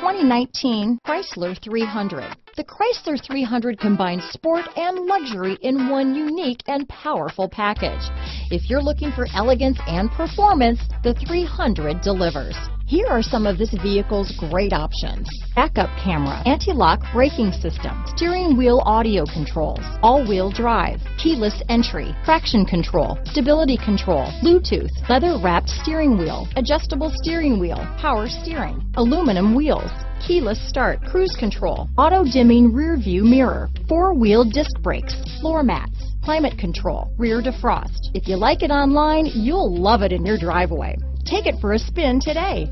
2019 Chrysler 300. The Chrysler 300 combines sport and luxury in one unique and powerful package. If you're looking for elegance and performance, the 300 delivers. Here are some of this vehicle's great options. Backup camera, anti-lock braking system, steering wheel audio controls, all-wheel drive, keyless entry, traction control, stability control, Bluetooth, leather-wrapped steering wheel, adjustable steering wheel, power steering, aluminum wheels, keyless start, cruise control, auto dimming rear view mirror, four wheel disc brakes, floor mats, climate control, rear defrost. If you like it online, you'll love it in your driveway. Take it for a spin today.